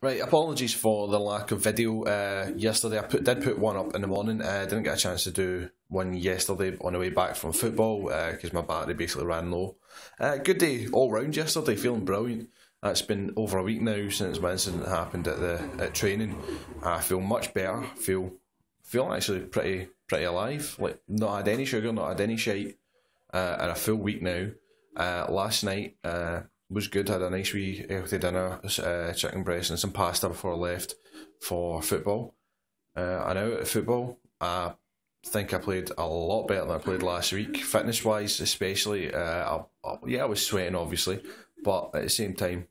Right, apologies for the lack of video uh, yesterday. I put, did put one up in the morning. I uh, didn't get a chance to do one yesterday on the way back from football because uh, my battery basically ran low. Uh, good day all round yesterday, feeling brilliant. It's been over a week now since my incident happened at the at training. I feel much better. Feel feel actually pretty pretty alive. Like not had any sugar, not had any shite, uh, and a full week now. Uh, last night was good. Had a nice wee healthy dinner, uh, chicken breast and some pasta before I left for football. Uh, and out at football, I think I played a lot better than I played last week, fitness wise, especially. Uh, I, I, yeah, I was sweating obviously, but at the same time,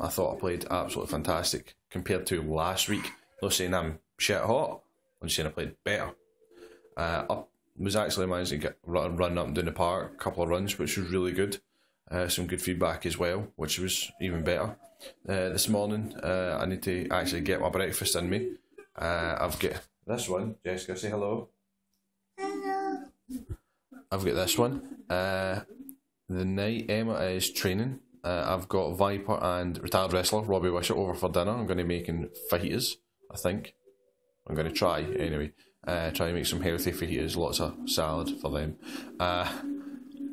I thought I played absolutely fantastic compared to last week. Not saying I'm shit hot, I'm just saying I played better. Uh, I was actually managed to get run up and down the park, a couple of runs, which was really good uh, some good feedback as well, which was even better. Uh, this morning, uh, I need to actually get my breakfast in me. Uh, I've got this one. Jessica, say hello. Hello. I've got this one. Uh, the night Emma is training, uh, I've got Viper and retired wrestler Robbie Wishart over for dinner. I'm going to be making fajitas, I think. I'm going to try anyway. try to make some healthy fajitas, lots of salad for them.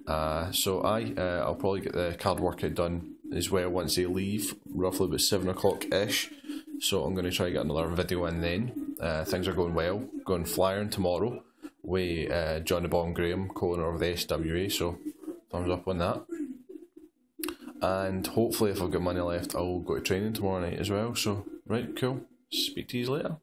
Uh, so I, uh, I'll probably get the card workout done as well once they leave, roughly about seven o'clock ish. So I'm going to try to get another video in then. Uh, things are going well. Going flying tomorrow with uh, John the Bomb Graham, co-owner of the SWA. So thumbs up on that. And hopefully, if I've got money left, I'll go to training tomorrow night as well. So right, cool. Speak to you later.